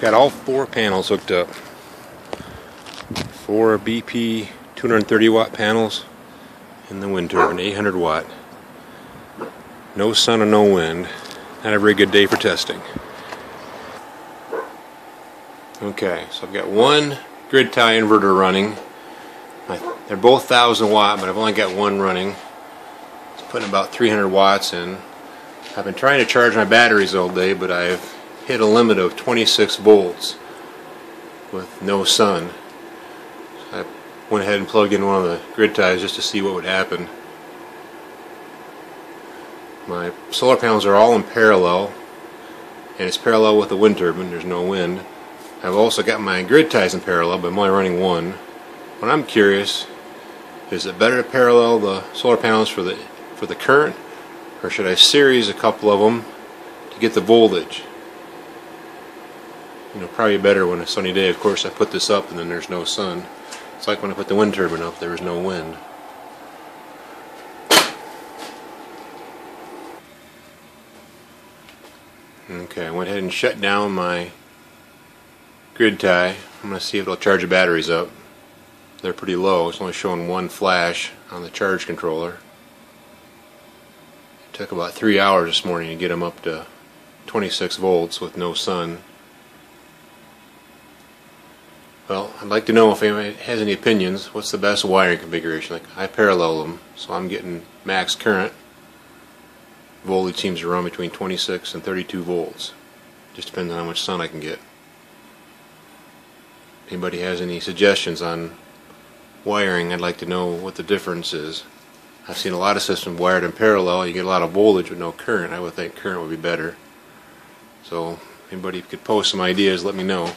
Got all four panels hooked up. Four BP 230 watt panels in the wind turbine, 800 watt. No sun and no wind. Not a very good day for testing. Okay, so I've got one grid tie inverter running. They're both 1000 watt, but I've only got one running. It's putting about 300 watts in. I've been trying to charge my batteries all day, but I've hit a limit of 26 volts with no sun. So I went ahead and plugged in one of the grid ties just to see what would happen. My solar panels are all in parallel, and it's parallel with the wind turbine, there's no wind. I've also got my grid ties in parallel, but I'm only running one. What I'm curious, is it better to parallel the solar panels for the for the current, or should I series a couple of them to get the voltage? You know, probably better when a sunny day. Of course, I put this up and then there's no sun. It's like when I put the wind turbine up, there was no wind. Okay, I went ahead and shut down my grid tie. I'm going to see if it'll charge the batteries up. They're pretty low. It's only showing one flash on the charge controller. It took about three hours this morning to get them up to 26 volts with no sun. Well, I'd like to know if anybody has any opinions. What's the best wiring configuration? Like I parallel them, so I'm getting max current. Voltage seems to run between 26 and 32 volts. Just depends on how much sun I can get. Anybody has any suggestions on wiring? I'd like to know what the difference is. I've seen a lot of systems wired in parallel. You get a lot of voltage with no current. I would think current would be better. So, anybody could post some ideas, let me know.